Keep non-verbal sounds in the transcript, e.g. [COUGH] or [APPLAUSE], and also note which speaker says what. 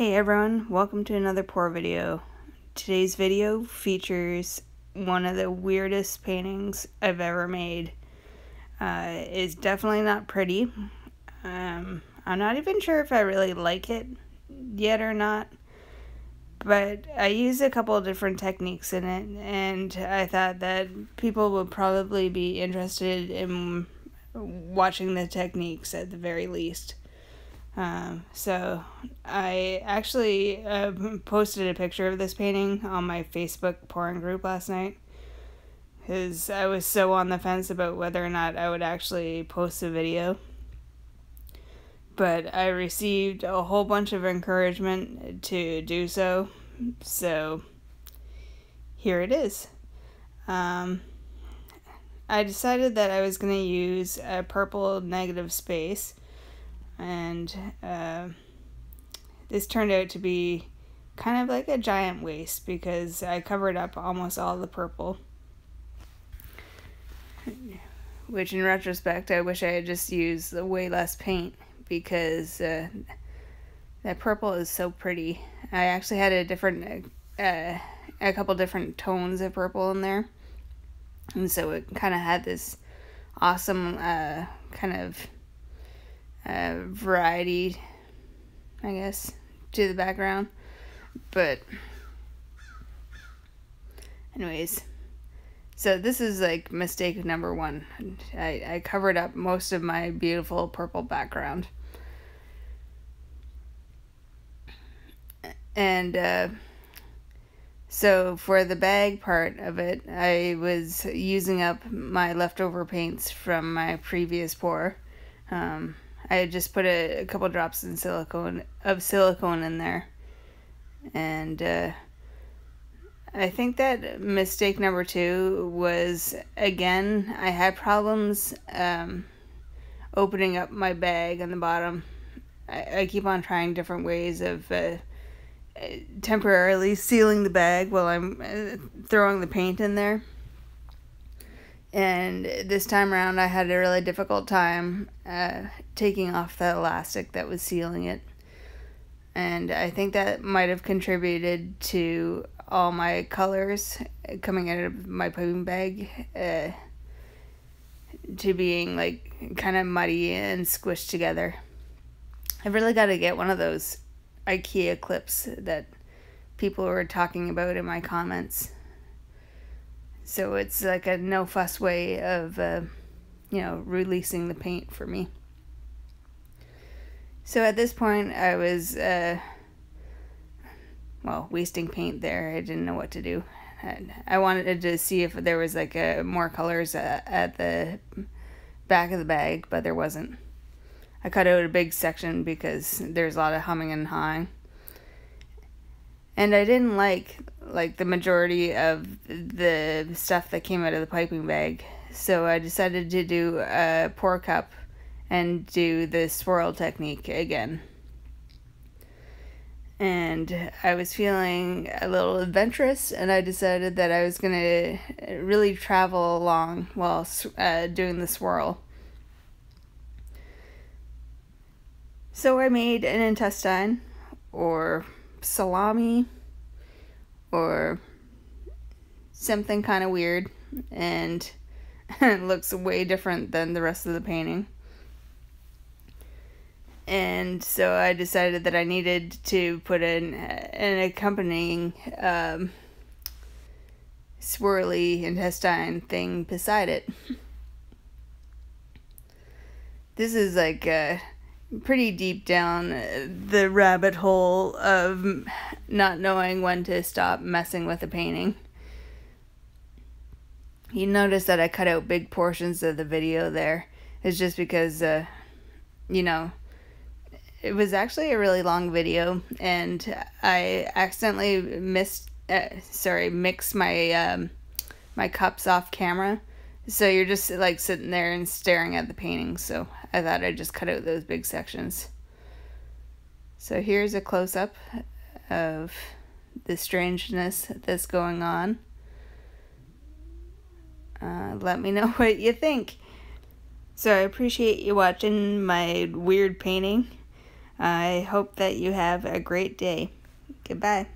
Speaker 1: Hey everyone, welcome to another pour video. Today's video features one of the weirdest paintings I've ever made. Uh, it's definitely not pretty. Um, I'm not even sure if I really like it yet or not. But I used a couple different techniques in it, and I thought that people would probably be interested in watching the techniques at the very least. Um, so I actually uh, [LAUGHS] posted a picture of this painting on my Facebook pouring group last night because I was so on the fence about whether or not I would actually post a video. But I received a whole bunch of encouragement to do so, so here it is. Um, I decided that I was going to use a purple negative space and uh, this turned out to be kind of like a giant waste because I covered up almost all the purple. Which, in retrospect, I wish I had just used way less paint because uh, that purple is so pretty. I actually had a different, uh, a couple different tones of purple in there, and so it kind of had this awesome uh, kind of uh, variety, I guess, to the background. But, anyways, so this is like mistake number one. I, I covered up most of my beautiful purple background. And, uh, so for the bag part of it, I was using up my leftover paints from my previous pour. Um, I just put a, a couple drops in silicone of silicone in there, and uh, I think that mistake number two was again I had problems um, opening up my bag on the bottom. I, I keep on trying different ways of uh, temporarily sealing the bag while I'm uh, throwing the paint in there. And this time around, I had a really difficult time uh, taking off the elastic that was sealing it. And I think that might have contributed to all my colors coming out of my piping bag uh, to being like kind of muddy and squished together. I've really got to get one of those IKEA clips that people were talking about in my comments. So it's like a no fuss way of, uh, you know, releasing the paint for me. So at this point, I was, uh, well, wasting paint there. I didn't know what to do. I wanted to see if there was like a, more colors at, at the back of the bag, but there wasn't. I cut out a big section because there's a lot of humming and hawing. And I didn't like like the majority of the stuff that came out of the piping bag. So I decided to do a pour cup and do the swirl technique again. And I was feeling a little adventurous, and I decided that I was going to really travel along while uh, doing the swirl. So I made an intestine, or salami, or something kind of weird and [LAUGHS] it looks way different than the rest of the painting. And so I decided that I needed to put in an accompanying um, swirly intestine thing beside it. [LAUGHS] This is like a pretty deep down uh, the rabbit hole of not knowing when to stop messing with a painting. You notice that I cut out big portions of the video there. It's just because, uh, you know, it was actually a really long video, and I accidentally missed, uh, sorry, mixed my um, my cups off camera. So you're just like sitting there and staring at the painting. So I thought I'd just cut out those big sections. So here's a close-up of the strangeness that's going on. Uh, let me know [LAUGHS] what you think. So I appreciate you watching my weird painting. I hope that you have a great day. Goodbye.